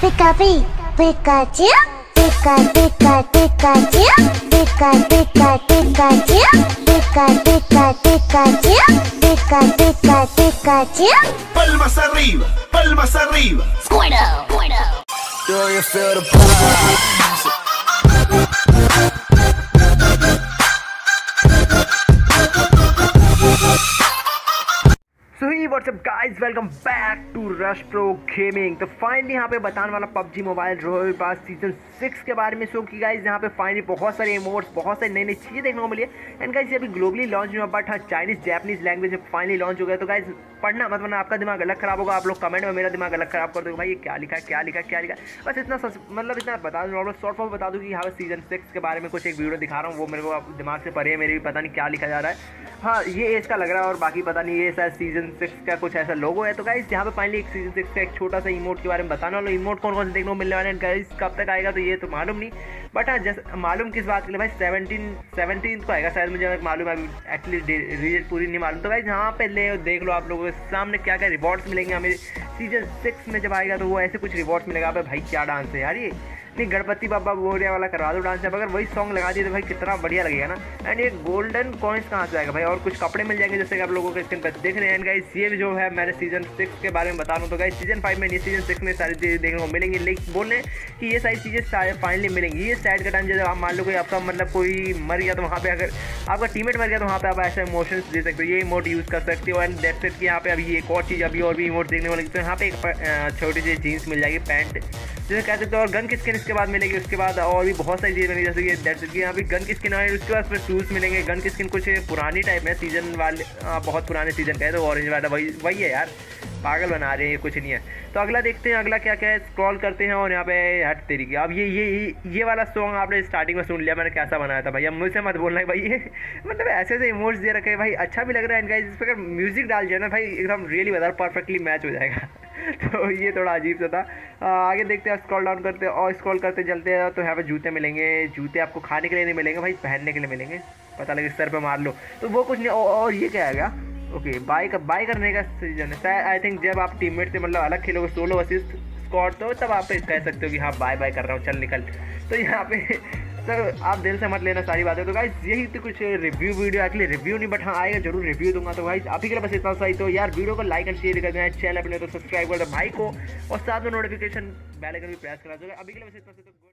pica pi, Pikachu, pica pica Pikachu, pica pica Pikachu, pica pica Pikachu, pica pica Pikachu. Palmas arriba, palmas arriba. Squirtle, Squirtle. What's up guys welcome back to rush pro gaming तो finally यहाँ पे बताने वाला PUBG mobile royal pass season six के बारे में सो कि guys यहाँ पे फाइनली बहुत सारे इमोट्स बहुत सारी नई नई चीज़ें देखने को मिली है। एंड गाइस ये अभी ग्लोबली लॉन्च हुआ बट हाँ चाइनीज़ जैपनीज लैंग्वेज में फाइनली लॉन्च हो गया। तो गाइस पढ़ना मत वरना आपका दिमाग अलग खराब होगा। आप लोग कमेंट में मेरा दिमाग अलग खराब कर दोगे। भाई, ये क्या लिखा है, क्या लिखा है, क्या लिखा है? बस इतना मतलब इतना बता दूँ नॉर्मल शॉर्ट फॉर्म बता दूँ कि यहाँ पे सीज़न सिक्स के बारे में कुछ एक वीडियो दिखा रहा हूँ। वो मेरे को दिमाग से परे मेरे भी पता नहीं क्या लिखा जा रहा है। हाँ ये एज का लग रहा है और बाकी पता नहीं, ये शायद सीज़न सिक्स का कुछ ऐसा लोगो है। तो गाइस यहाँ पे फाइनली एक सीज़न सिक्स का एक छोटा सा इमोट के बारे में बताना। वाला इमोट कौन कौन से देखने को मिलने वाले हैं? गाइस कब तक आएगा तो ये तो मालूम नहीं। बट हाँ जैसे मालूम किस बात के लिए? भाई सेवनटीन सेवनटीन को आएगा शायद, मुझे मालूम है एक्चुअली रिज़ल्ट पूरी नहीं मालूम। तो गाइस यहाँ पे ले, देख लो आप लोगों के सामने क्या क्या रिवॉर्ड्स मिलेंगे हमें। सीज़न सिक्स में जब आएगा तो वो ऐसे कुछ रिवॉर्ड्स मिलेगा। भाई, क्या डांस है यार ये? नहीं, गणपति बाबा बोरिया वाला करवा दो डांस अब अगर वही सॉन्ग लगा दिए तो भाई कितना बढ़िया लगेगा ना। एंड ये गोल्डन कॉइन्स कहाँ से आएगा भाई? और कुछ कपड़े मिल जाएँगे जैसे कि आप लोगों के स्क्रीन पर देख रहे हैं गाइस ये जो है मैंने सीज़न सिक्स के बारे में बता रहा हूँ। तो गाइस सीज़न फाइव में नहीं सीज़न सिक्स में सारी चीज़ें देखने को मिलेंगी। लेकिन बोल रहे हैं कि ये सारी चीज़ें फाइनली मिलेंगी। ये साइड का टाइम जब आप मान लो कोई आपका मतलब कोई मर गया तो वहाँ पे अगर आपका टीमेट मर गया तो वहाँ पे आप ऐसे इमोशंस दे सकते हो। ये इमोट यूज़ कर सकते हो। एंड इट कि यहाँ पे अभी एक और चीज़, अभी और भी इमोट देखने को मिलेगी। तो यहाँ पे एक छोटी सी जीन्स मिल जाएगी पैंट जैसे कह सकते हो और गन की स्किन इसके बाद मिलेगी उसके बाद और भी बहुत सारी चीज़ें मिलेगी जैसे कि कि यहाँ गन की स्किन आएगी उसके बाद फिर शूज़ मिलेंगे। गन की स्किन कुछ पुरानी टाइप है सीज़न वाले अ, बहुत पुराने सीज़न का है तो ऑरेंज वाला वही वही है यार। पागल बना रहे हैं ये कुछ नहीं है। तो अगला देखते हैं अगला क्या क्या है स्क्रॉल करते हैं और यहाँ पे हट तेरी की। अब ये ये ये वाला सॉन्ग आपने स्टार्टिंग में सुन लिया मैंने कैसा बनाया था भैया? मुझसे मत बोलना है भाई ये मतलब ऐसे ऐसे इमोट्स दे रखे हैं भाई अच्छा भी लग रहा है इनका इस पर म्यूज़िक डाल दिया ना भाई एकदम रियली बता परफेक्टली मैच हो जाएगा। तो ये थोड़ा अजीब सा था। आगे देखते हैं स्क्रॉल डाउन करते हैं और स्क्रॉल करते चलते हैं तो यहाँ पे जूते मिलेंगे। जूते आपको खाने के लिए नहीं मिलेंगे भाई पहनने के लिए मिलेंगे। पता लगे सर पे मार लो। तो वो कुछ नहीं और, ये क्या है ओके बाय का बाय करने का सीज़न है। शायद आई थिंक जब आप टीममेट से मतलब अलग खेलोगे सोलो असिस्ट स्कॉट तो तब आप कह सकते हो कि हाँ बाय बाय कर रहा हूँ चल निकल। तो यहाँ पे सर, आप दिल से मत लेना, सारी बातें। तो गाइज़ यही तो कुछ रिव्यू वीडियो एक्चुअली रिव्यू नहीं बट हाँ आएगा, ज़रूर रिव्यू दूँगा। तो भाई अभी के लिए बस इतना सही तो यार वीडियो को लाइक एंड शेयर कर देना चैनल अपने तो सब्सक्राइब कर दो भाई को। और साथ में नोटिफिकेशन बेल भी प्रेस करा दो। अभी के लिए बस इतना सही तो